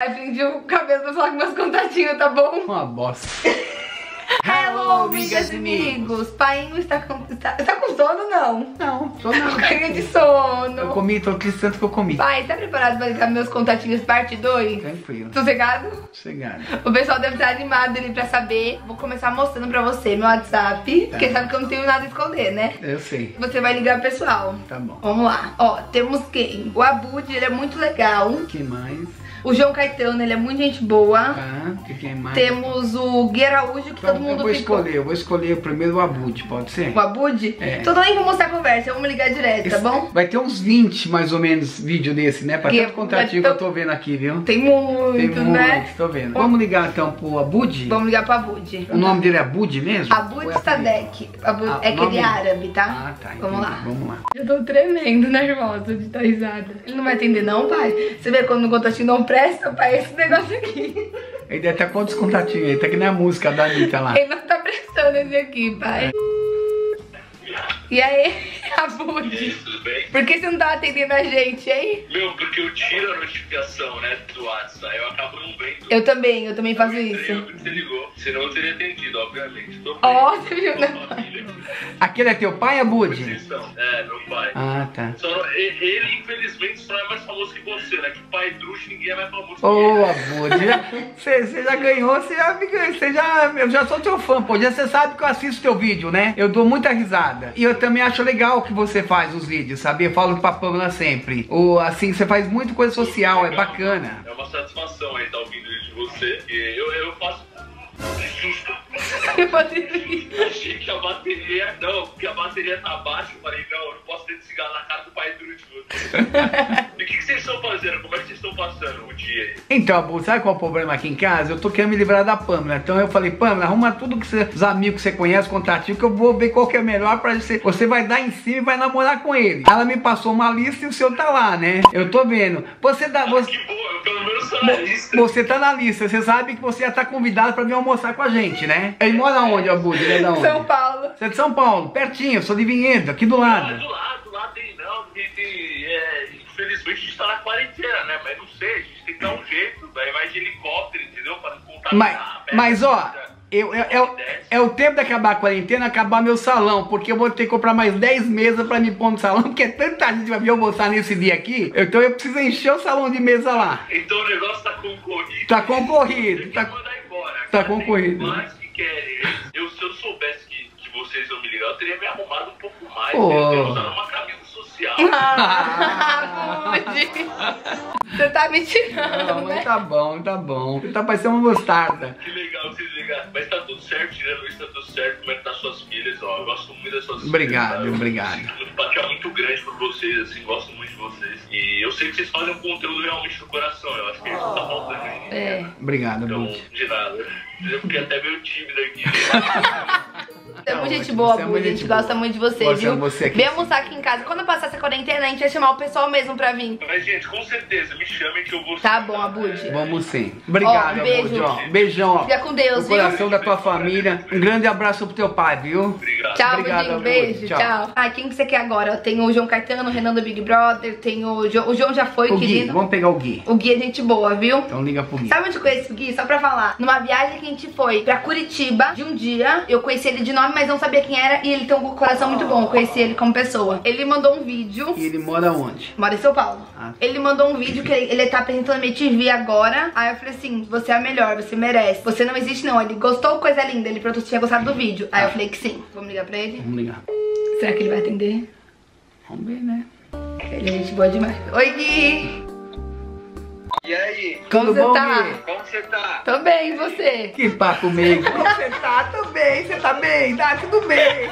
Aí prendi o cabelo pra falar com meus contatinhos, tá bom? Uma bosta. Hello, amigas e amigos. Painho está com, está, está com sono, não? Não, tô não. Carinha de sono. Eu comi, tô triste tanto que eu comi. Pai, tá preparado pra ligar meus contatinhos parte 2? Tranquilo. Sossegado? Sossegado. O pessoal deve estar animado ali pra saber. Vou começar mostrando pra você meu WhatsApp. Tá. Porque sabe que eu não tenho nada a esconder, né? Eu sei. Você vai ligar pessoal. Tá bom. Vamos lá. Ó, temos quem? O Abud, ele é muito legal. O que mais? O João Caetano, ele é muito gente boa. Tá. O que tem mais? Temos o Gui Araújo, que Então, todo mundo ficou... escolher. Eu vou escolher o primeiro o Abud, pode ser? O Abud? É. Então nem vou mostrar a conversa, vamos ligar direto, tá Esse- bom? Vai ter uns 20 mais ou menos vídeo desse, né? Pra Que tanto contatinho que eu tô vendo aqui, viu? Tem muito, Tem né? muito, tô vendo. Vamos ligar então pro Abud? Vamos ligar pro Abud. O nome dele é Abud mesmo? Abud é Sadek. Abud- Ah, é que ele é nome- árabe, tá? Ah, tá. Vamos entendi. lá. Vamos lá. Eu tô tremendo, nervosa de dar risada. Ele não vai atender não, pai? Você vê quando o contatinho não presta, pai, esse negócio aqui. Ele deve estar quantos contatinhos aí? Tá que nem a música da Anitta lá. Ele não tá prestando esse aqui, pai. E aí, Abud? Tudo bem? Por que você não tá atendendo a gente, hein? Meu, porque eu tiro a notificação, né, do WhatsApp, eu acabo não vendo. Eu também, eu também faço Eu isso. que você ligou, senão eu teria atendido, obviamente. Tô bem. Ó, você viu, né? Aquele é teu pai, Abud? São? É, meu pai. Ah, tá. Só ele, infelizmente, só é mais famoso que você, né? Que pai trouxa, ninguém é mais famoso Ô, que ele. Abud, já- você você já ganhou, você já, me ganhou, você já, eu já sou teu fã, pô. Já você sabe que eu assisto teu vídeo, né? Eu dou muita risada. E eu também acho legal que você faz os vídeos, sabe? Eu falo pra Pamela sempre. O, assim, você faz muita coisa social, é bacana. É uma satisfação aí estar ouvindo isso de você. E eu, eu faço. Eu poderia- Eu achei que a bateria. Não, porque a bateria tá baixa. Eu falei, não, eu não posso ter desligado na cara do pai duro de e o que, que vocês estão fazendo? Como é que vocês estão passando o dia aí? Então, Abud, sabe qual é o problema aqui em casa? Eu tô querendo me livrar da Pamela. Então eu falei, Pamela, arruma tudo que você, os amigos que você conhece, contatinho, que eu vou ver qual que é melhor pra você. Você vai dar em cima e vai namorar com ele. Ela me passou uma lista e o seu tá lá, né? Eu tô vendo. Você dá. Você, Que boa, pelo menos sou na lista. Você tá na lista, você sabe que você já tá convidado pra vir almoçar com a gente, né? Ele mora onde, Abud? Ele é da onde? São Paulo. Você é de São Paulo, pertinho, eu sou de Vinhedo, aqui do lado. do lado, lá tem não, porque tem. É, infelizmente a gente tá na quarentena, né? Mas não sei, a gente tem que dar um jeito, daí vai de helicóptero, entendeu? Pra não contaminar. Mas, mas ó, comida, eu, é, é, o- tempo de acabar a quarentena, acabar meu salão, porque eu vou ter que comprar mais 10 mesas pra me pôr no salão, porque é tanta gente que vai vir almoçar nesse dia aqui, então eu preciso encher o salão de mesa lá. Então o negócio tá concorrido. Tá concorrido, tá- embora. tá concorrido. Mais que querem. Eu, se eu soubesse que, que vocês iam me ligar, eu teria me arrumado um pouco mais. Pô. Eu teria usado uma camisa social. Ah. Você tá me tirando, Não, né? tá bom, tá bom. Tá parecendo uma mostarda. Que legal vocês ligarem. Mas tá tudo certo, tirando isso, tá tudo certo. Como é que tá suas filhas, ó. Eu gosto muito das suas Obrigado, filhas. tá? Eu obrigado. Uma empatia muito grande por vocês, assim, gosto muito de vocês. E eu sei que vocês fazem um conteúdo realmente do coração. Eu acho que isso tá faltando dia. É. Obrigado, Então, de nada. Eu fiquei até meio tímido aqui. Você é muito gente boa, é Abud. muito A gente gosta muito de você, Gosto viu? de você aqui. Vem almoçar aqui em casa. Quando passar essa quarentena, a gente vai chamar o pessoal mesmo pra vir. Mas, gente, com certeza, me chamem que eu vou. Tá bom, Abud. Vamos sim. Obrigado, Ó, um beijo. Abud. Ó, beijão, ó. Fica com Deus, viu? coração da tua família. Um grande abraço pro teu pai, viu? Obrigado. Tchau, Obrigado. Abud. Beijo, Tchau. tchau. Ah, quem que você quer agora? Tem o João Caetano, o Renan do Big Brother, tem o João. O João já foi, O Gui, querido. vamos pegar o Gui. O Gui é gente boa, viu? Então liga pro Gui. Sabe onde eu conheci o Gui? Só pra falar. Numa viagem que a gente foi pra Curitiba, de um dia, eu conheci ele de nome, mas não sabia quem era. E ele tem um coração muito bom. Eu conheci ele como pessoa. Ele mandou um vídeo. E ele mora onde? Mora em São Paulo. Ah. Ele mandou um vídeo que ele, ele tá apresentando a MTV agora. Aí eu falei assim: você é a melhor, você merece. Você não existe, não. Ele gostou, coisa linda. Ele perguntou se tinha gostado do vídeo. Aí eu falei que sim. Vamos ligar pra ele? Vamos ligar. Será que ele vai atender? Vamos ver, né? Ele é gente boa demais. Oi, Gui! E aí, Como Tudo você bom, tá? Gui? como você tá? Tô bem, e você? Que papo meio. Como você tá? Tô bem, você tá bem? Tá tudo bem.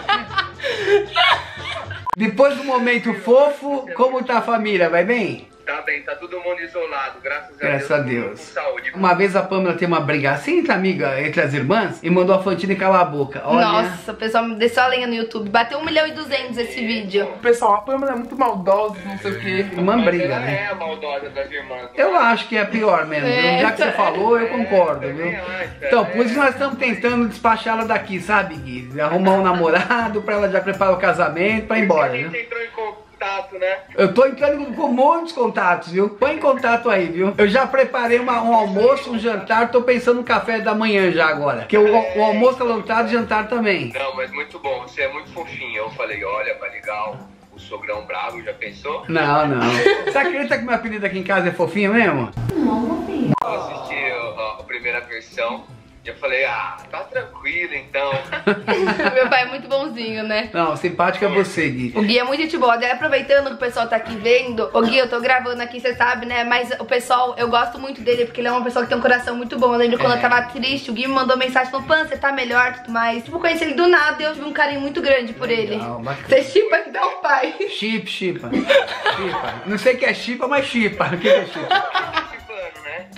Depois do momento fofo, como tá a família? Vai bem? Tá bem, tá todo mundo isolado, graças, Graças a a Deus. Deus. Com saúde. Uma vez a Pamela tem uma briga assim entre amiga, entre as irmãs, e mandou a Fantine calar a boca. Olha. Nossa, o pessoal me desceu a lenha no YouTube. Bateu 1 milhão e 200 esse vídeo. O pessoal, a Pamela é muito maldosa, não sei o quê. Irmã Mas briga, ela né? é a maldosa das irmãs. Eu acho que é pior mesmo, viu? É, Já que você falou, eu concordo, viu? também acho, Então, é. por isso nós estamos tentando despachá-la daqui, sabe, Gui? Arrumar um namorado pra ela já preparar o casamento pra ir embora, a gente viu? entrou em, contato, né? Eu tô entrando com muitos contatos, viu? Põe em contato aí, viu? Eu já preparei uma- um almoço, um jantar, tô pensando no café da manhã já agora. Porque o, o almoço tá lotado e jantar também. Não, mas muito bom, você é muito fofinho. Eu falei, olha, vai ligar o, sogrão bravo, já pensou? Não, não. Você acredita que meu apelido aqui em casa é fofinho mesmo? Eu assisti a, a primeira versão eu falei, ah, tá tranquilo então. Meu pai é muito bonzinho, né? Não, simpático é você, Gui. O Gui é muito gente boa. Daí, aproveitando que o pessoal tá aqui vendo, o Gui, eu tô gravando aqui, você sabe, né? Mas o pessoal, eu gosto muito dele, porque ele é uma pessoa que tem um coração muito bom. Eu lembro quando É. eu tava triste, o Gui me mandou mensagem falando, Pan, você tá melhor e tudo mais. Tipo, conheci ele do nada e eu vi um carinho muito grande por ele. Legal, bacana. Você chipa então, pai. Chip, chipa. Chipa. Não sei o que é chipa, mas chipa. O que é chipa?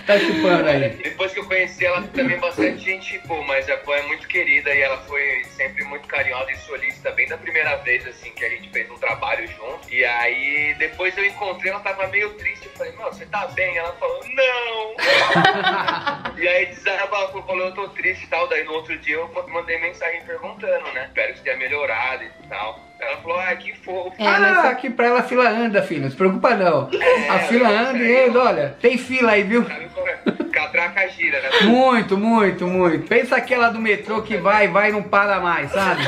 Tá chipando aí. Depois que eu conheci ela, também bastante gente, pô, mas a Pan é muito querida e ela foi sempre muito carinhosa e solícita, bem da primeira vez, assim, que a gente fez um trabalho junto. E aí, depois eu encontrei, ela tava meio triste, eu falei, não, você tá bem? Ela falou, não! e aí desabafou, falou, eu tô triste e tal, daí no outro dia eu mandei mensagem perguntando, né? Espero que você tenha melhorado e tal. Ela falou, ah, que fofo. É, mas ah, aqui pra ela a fila anda, filho. Não se preocupa não. A fila anda e anda, olha. Tem fila aí, viu? Sabe como é? Catraca gira, né? Muito, muito, muito. Pensa aquela do metrô que vai, vai e não para mais, sabe?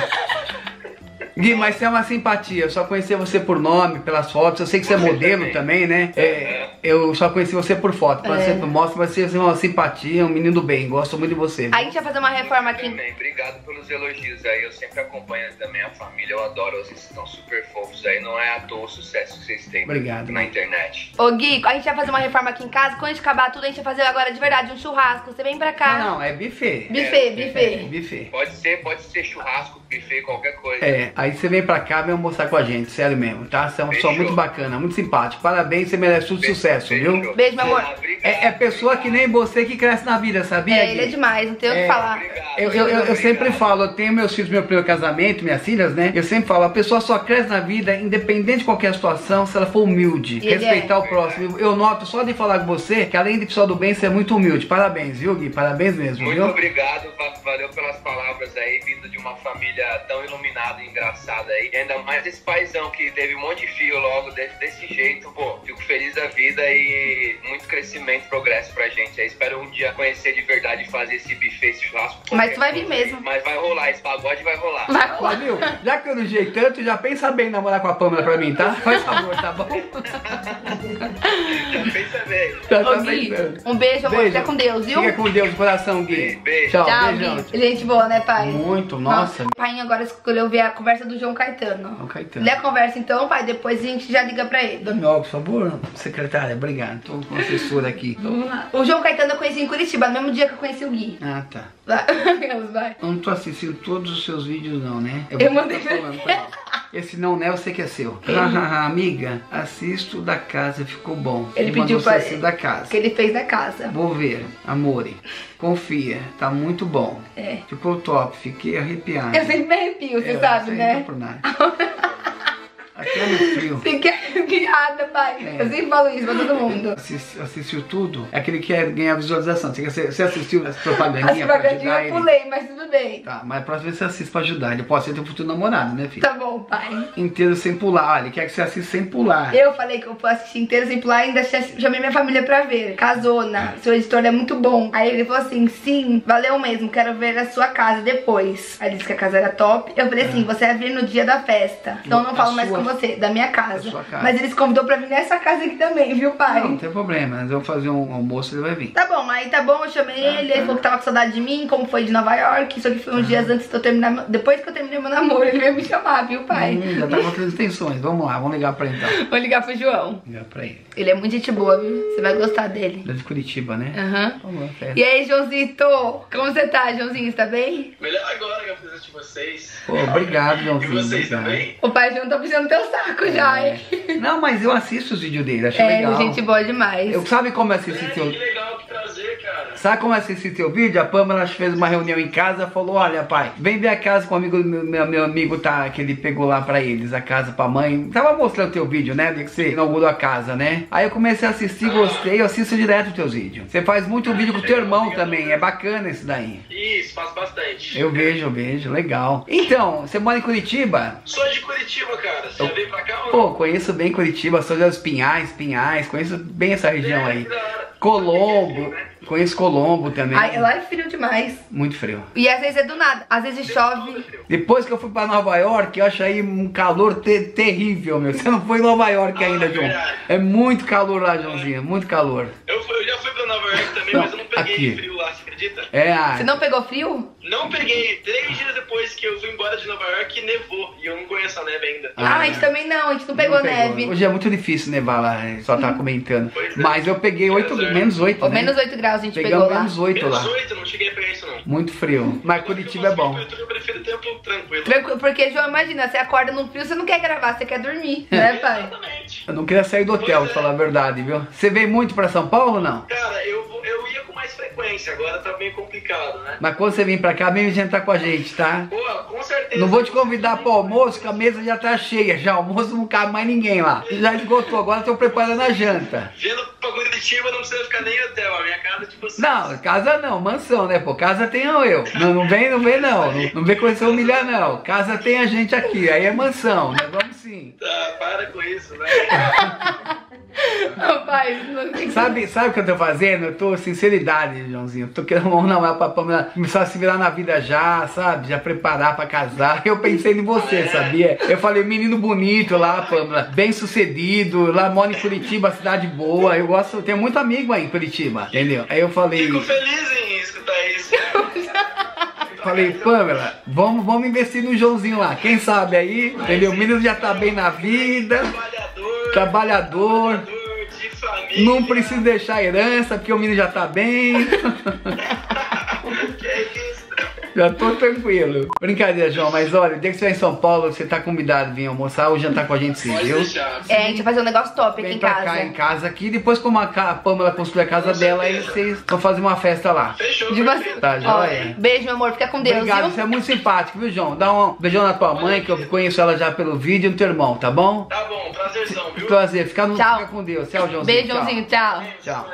Gui, mas você é uma simpatia. Eu só conheci você por nome, pelas fotos. Eu sei que você é Você modelo também. também, né? É, eu só conheci você por foto. Quando É. você mostra, você é uma simpatia, um menino do bem. Gosto muito de você. viu? A gente vai fazer uma reforma aqui. Também, obrigado pelos elogios aí. Eu sempre acompanho também a família, eu adoro, vocês estão super fofos aí. Não é à toa o sucesso que vocês têm Obrigado, na internet. Ô Gui, a gente vai fazer uma reforma aqui em casa. Quando a gente acabar tudo, a gente vai fazer agora de verdade um churrasco. Você vem pra cá. Não, não, é buffet. Buffet, É, buffet. buffet. Pode ser, pode ser churrasco, buffet, qualquer coisa. É, aí você vem pra cá, vem almoçar com a gente, sério mesmo, tá? Você é uma pessoa muito bacana, muito simpático. Parabéns, você merece tudo sucesso, viu? Beijo, meu amor. Ah, obrigado. É, é pessoa que nem você que cresce na vida, sabia? É, ele é demais, não tem o que É. falar. Obrigado. Eu, eu, eu- eu sempre Obrigado. falo, eu tenho meus filhos, meu primeiro casamento, minhas filhas, né? Eu sempre falo, a pessoa só cresce na vida, independente de qualquer situação, se ela for humilde, E ele respeitar é. o próximo. Eu noto só de falar com você que além de pessoa do bem, você é muito humilde. Parabéns, viu, Gui? Parabéns mesmo, Muito viu? obrigado, va- valeu pelas palavras aí, vindo de uma família tão iluminada e engraçada aí. E ainda mais esse paizão que teve um monte de fio logo desse, desse jeito. Pô, fico feliz da vida e muito crescimento, progresso pra gente. aí. espero um dia conhecer de verdade e fazer esse buffet, esse churrasco. Mas tu vai vir aí. mesmo. Mas vai rolar, esse pagode vai rolar. Vai rolar. Já que eu não jeito tanto, já pensa bem em namorar com a Pamela pra mim, tá? Faz favor, tá bom? Pensa bem. Tá, tá Ô Gui, um beijo, amor. Beijo. Fica com Deus, viu? Fica com Deus no coração, Gui. Beijo. Tchau, Tchau, beijão. Gui. Gente boa, né, pai? Muito, nossa. O pai agora escolheu ver a conversa do João Caetano. João Caetano. Lê a conversa então, pai, depois a gente já liga pra ele. Dá-me por favor, secretária. Obrigado. Tô com assessora aqui. Vamos lá. O João Caetano eu conheci em Curitiba, no mesmo dia que eu conheci o Gui. Ah, tá. Vai, vai. Eu não tô assistindo todos os seus vídeos, não, né? Eu vou mandei pra ela. Esse não, né? Eu sei que é seu. Hahaha, Amiga, assisto da casa, ficou bom. Ele mandou pediu pra assistir da casa. que ele fez da casa. Vou ver, amore. Confia, tá muito bom. É. Ficou top, fiquei arrepiado. Eu sempre me arrepio, você Eu sabe, né? Não por nada. Aqui é frio. Fiquei arrepiada, pai. É. Eu sempre falo isso pra todo mundo. Assis- assistiu tudo? É aquele que quer ganhar visualização. Você, você assistiu as As propagandinhas ajudar propagandinhas eu ele? pulei, mas tudo bem. Tá, mas a próxima vez você assiste pra ajudar. Ele pode ser teu futuro namorado, né, filho? Tá bom, pai. Inteiro sem pular. Olha, ele quer que você assista sem pular. Eu falei que eu vou assistir inteiro sem pular e ainda ch- chamei minha família pra ver. Casona, seu editor é muito bom. Aí ele falou assim: sim, valeu mesmo, quero ver a sua casa depois. Aí ele disse que a casa era top. Eu falei assim: você vai vir no dia da festa. Então eu não A falo mais com você, da minha casa. casa. Mas eles convidou pra vir nessa casa aqui também, viu, pai? Não, não tem problema. Nós vamos fazer um almoço ele vai vir. Tá bom, aí tá bom, eu chamei ele, ele falou que tava com saudade de mim, como foi de Nova York. Isso aqui foi uns dias antes de eu terminar. meu- Depois que eu terminei meu namoro, ele veio me chamar, viu, pai? Hum, já tá com outras intenções. Vamos lá, vamos ligar pra ele então. Vou ligar pro João. Ligar pra ele. Ele é muito gente boa, viu? Você vai gostar dele. Ele é de Curitiba, né? Aham. Vamos lá, festa. E aí, Joãozito? Como você tá, Joãozinho? Você tá bem? Melhor agora que eu fiz de vocês. Pô, obrigado, E Joãozinho. vocês obrigado. também? O pai João tá puxando teu saco já, É. hein? Não, mas eu assisto os vídeos dele, acho É, legal. gente boa demais. Eu sabe como eu assisto É, seu... que legal que trazer, cara. Sabe como eu assisti teu vídeo? A Pamela fez uma reunião em casa falou: Olha, pai, vem ver a casa que o amigo, meu, meu, meu amigo tá, que ele pegou lá pra eles, a casa pra mãe. Tava mostrando teu vídeo, né? De que você inaugurou a casa, né? Aí eu comecei a assistir, gostei, eu assisto direto teus vídeos. Você faz muito vídeo com o teu irmão também, é bacana isso daí. Isso, faço bastante. Eu vejo, eu vejo, legal. Então, você mora em Curitiba? Sou de Curitiba, Pô, conheço bem Curitiba, sou dos Pinhais, Pinhais, conheço bem essa região aí. Colombo, conheço Colombo também. Ai, lá é frio demais. Muito frio. E às vezes é do nada. Às vezes chove. Depois que eu fui pra Nova York, eu acho aí um calor te- terrível, meu. Você não foi em Nova York ainda, João. É muito calor lá, Joãozinho, muito calor. Eu, fui- eu já fui pra Nova York também, Não, mas eu não peguei aqui. frio lá, você acredita? É, ah, Você não pegou frio? Não peguei. Três dias depois que eu fui embora de Nova York, nevou. E eu não conheço a neve ainda. Ah, Ah, a gente também não, a gente não pegou não neve. Hoje é muito difícil nevar lá, só tá comentando. Pois é. Mas eu peguei 8, Pois é. menos 8, Pô, né? menos 8 graus a gente Pegamos pegou lá. menos 8 Menos lá. oito, não cheguei a pegar isso não. Muito frio. Mas Curitiba é bom. Eu prefiro tempo tranquilo. Tranquilo, Porque, João, imagina, você acorda no frio, você não quer gravar, você quer dormir, né, pai? Exatamente. Eu não queria sair do hotel, pra falar a verdade, viu? Você veio muito pra São Paulo ou não? Cara, eu, agora tá meio complicado, né? Mas quando você vir pra cá, vem jantar com a gente, tá? Pô, com certeza. Não vou te convidar pro almoço, que a mesa já tá cheia. Já almoço não cabe mais ninguém lá. Já esgotou, agora tô preparando a janta. Vindo pra Curitiba não precisa ficar nem em hotel, a minha casa é tipo assim. Não, casa não, mansão, né? Pô, casa tem eu. Não, não vem, não vem não. Não, não vem com esse humilhar, não. Casa tem a gente aqui, aí é mansão, né? Vamos sim. Tá, para com isso, né? Pai, não tem que... Sabe, sabe o que eu tô fazendo? Eu tô sinceridade, Joãozinho. Tô querendo um namorado pra Pamela começar a se virar na vida já, sabe? Já preparar pra casar. Eu pensei em você, sabia? Eu falei, menino bonito lá, Pamela, bem sucedido, lá mora em Curitiba, cidade boa. Eu gosto, tenho muito amigo aí em Curitiba, entendeu? Aí eu falei, Fico feliz em escutar isso. falei, Pamela, vamos, vamos investir no Joãozinho lá. Quem sabe aí, entendeu? O menino já tá bem na vida, Trabalhador. trabalhador. Família. Não precisa deixar herança, porque o menino já tá bem. Já tô tranquilo. Brincadeira, João, mas olha, o dia que você vai em São Paulo, você tá convidado a vir almoçar ou jantar com a gente sim, Pode viu? deixar. É, a gente vai fazer um negócio top aqui Vem em pra casa. cá em casa aqui, depois como a Pamela construir a casa Com dela, aí certeza. vocês vão fazer uma festa lá. Fechou. De você. Tá, joia? beijo, meu amor, fica com Deus, Obrigado, viu? você é muito simpático, viu, João? Dá um beijão na tua mãe, que eu conheço ela já pelo vídeo, e no teu irmão, tá bom? Tá bom, prazerzão, viu? Prazer, fica, no, Tchau. fica com Deus. Tchau, Joãozinho. Beijo. Joãozinho, tchau. Tchau. Tchau,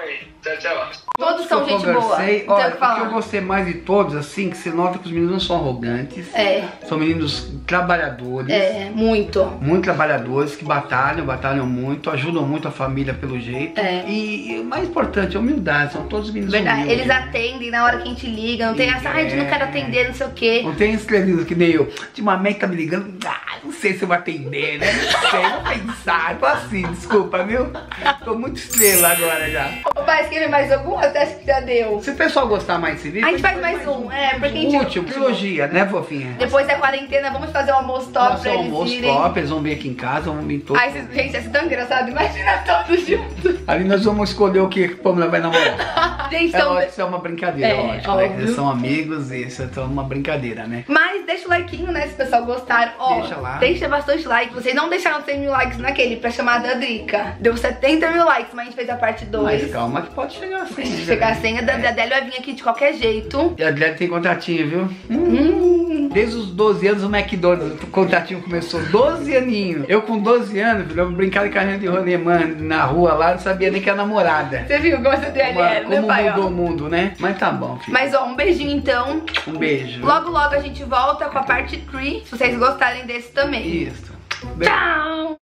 tchau. Todos são gente boa. conversei, Não tem olha, o que eu gostei mais de todos, assim, que se nota que os meninos não são arrogantes. É. São meninos trabalhadores. É, muito. Muito trabalhadores que batalham, batalham muito, ajudam muito a família pelo jeito. É. E, e o mais importante, a humildade. São todos meninos Verdade, humildes. eles atendem na hora que a gente liga, não tem essa, ai, a gente não quer atender, não sei o quê. Não tem escrevido que nem eu. Ultimamente tá me ligando. Ah, não sei se eu vou atender, né? Não sei, vou pensar. Tô assim, desculpa, viu? Tô muito estrela agora já. Ô, pai, escreve mais algum? Você acha que já deu? Se o pessoal gostar mais desse vídeo, A gente faz mais um, é, porque a gente- Último, trilogia, né, fofinha? Depois da quarentena, vamos fazer um almoço top Nosso pra eles almoço irem. top, eles vão vir aqui em casa, vão vir todos. Ai, vocês, gente, isso é tão engraçado. Imagina todos juntos. Ali nós vamos escolher o que Pamela vai namorar. Gente, É então... lógico, isso é uma brincadeira, É, lógico, né? óbvio. Eles são amigos e isso é uma brincadeira, né? Mas deixa o likeinho, né, se o pessoal gostar. Ó, Deixa lá. Deixa bastante like. Vocês não deixaram 100 mil likes naquele pra chamar da Drica. Deu 70 mil likes, mas a gente fez a parte 2. Mas calma que pode chegar. Se chegar a senha, da da Adélia vai vir aqui de qualquer jeito. E a Adriana tem contatinho, viu? Hum. Desde os 12 anos o McDonald's, o contatinho começou. 12 aninhos. Eu com 12 anos, filho, eu brincava de carrinho de rolemã na rua lá, não sabia nem que era namorada. Você viu como Adélia Como, era, né, como pai? mudou Ó. o mundo, né? Mas tá bom, filho. Mas ó, um beijinho então. Um beijo. Logo, logo a gente volta com a parte 3. Se vocês gostarem desse também. Isso. Beijo. Tchau!